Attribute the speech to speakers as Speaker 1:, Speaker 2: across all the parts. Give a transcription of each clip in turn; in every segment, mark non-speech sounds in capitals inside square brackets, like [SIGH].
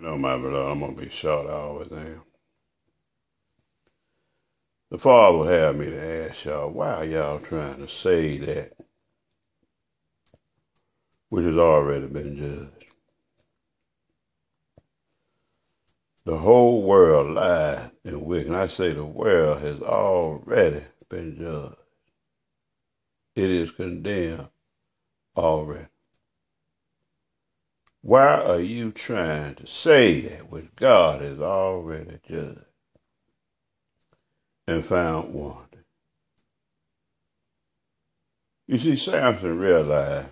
Speaker 1: No, my brother, I'm gonna be short. I always am. The Father have me to ask y'all, why are y'all trying to say that which has already been judged? The whole world lies and wicked. And I say the world has already been judged. It is condemned already. Why are you trying to say that which God has already judged and found wanting? You see, Samson realized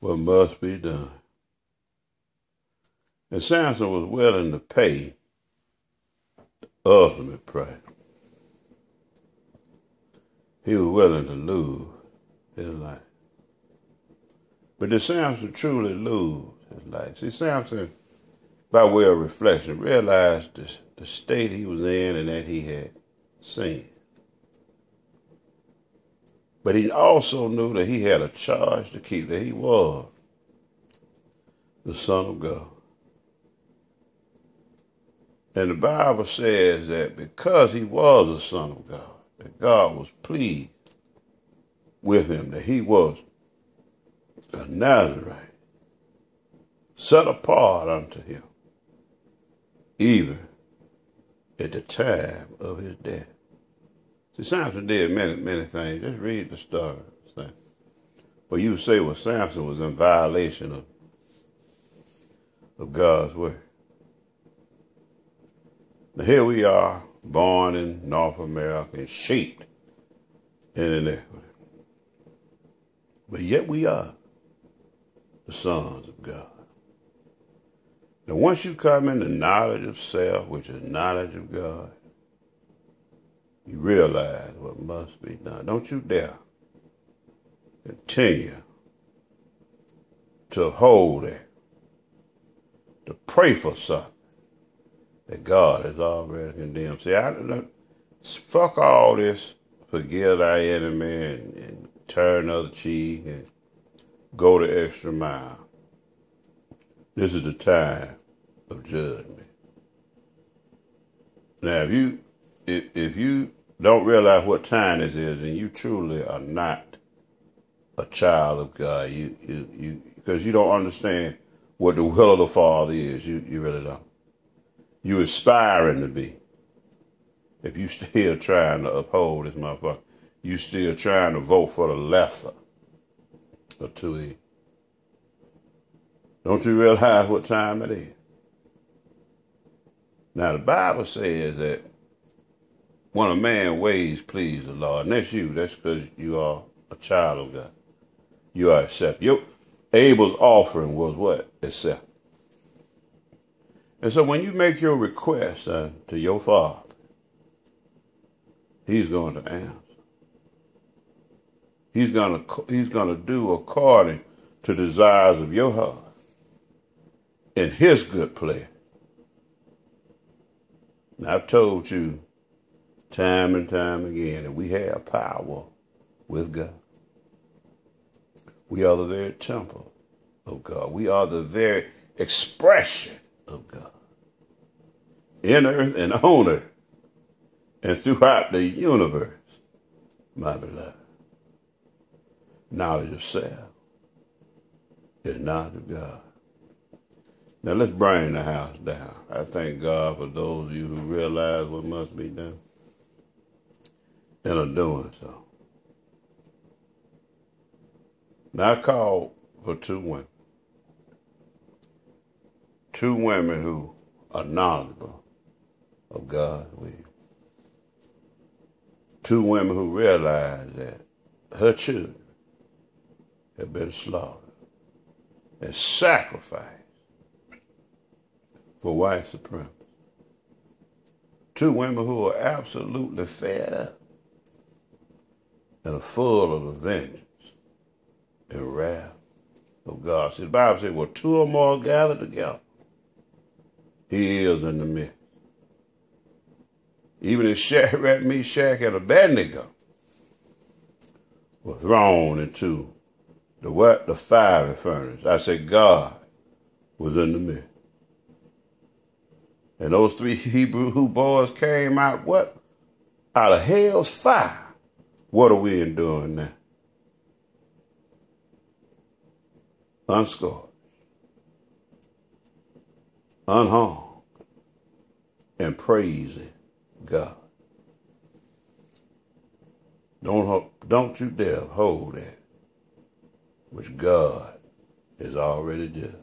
Speaker 1: what must be done. And Samson was willing to pay the ultimate price. He was willing to lose his life. But did Samson truly lose his life? See, Samson, by way of reflection, realized the, the state he was in and that he had sinned. But he also knew that he had a charge to keep, that he was the Son of God. And the Bible says that because he was the Son of God, that God was pleased with him, that he was a Nazarite, set apart unto him, even at the time of his death. See, Samson did many, many things. Just read the story. Well, you say well, Samson was in violation of, of God's word. Now here we are, born in North America and shaped in iniquity. But yet we are the sons of God. Now, once you come in the knowledge of self, which is knowledge of God, you realize what must be done. Don't you dare continue to hold it, to pray for something that God has already condemned. See, I, look, fuck all this, forgive thy enemy and, and turn other cheek and go the extra mile. This is the time of judgment. Now, if you if, if you don't realize what time this is, and you truly are not a child of God, you you you because you don't understand what the will of the Father is. You you really don't. You aspiring to be. If you [LAUGHS] still trying to uphold this motherfucker, you still trying to vote for the lesser or two E. Don't you realize what time it is? Now the Bible says that when a man ways please the Lord, and that's you, that's because you are a child of God. You are accepted. Your Abel's offering was what? Accepted. And so when you make your request uh, to your father, he's going to answer. He's to he's to do according to desires of your heart in his good pleasure. And I've told you time and time again that we have power with God. We are the very temple of God. We are the very expression of God. In earth and on earth and throughout the universe, my beloved. Knowledge of self is knowledge of God. Now let's bring the house down. I thank God for those of you who realize what must be done and are doing so. Now I called for two women. Two women who are knowledgeable of God's will. Two women who realize that her children have been slaughtered and sacrificed for white supremacy. Two women who are absolutely fed up and are full of the vengeance and wrath of God. See, the Bible says, well, two or more gathered together, he is in the midst. Even as Shadrach, Meshach, and Abednego were thrown into the what? The fiery furnace. I said, God was in the midst. And those three Hebrew who boys came out what? Out of hell's fire. What are we enduring now? Unscorched, unharmed, and praising God. Don't, don't you dare hold that which God has already judged.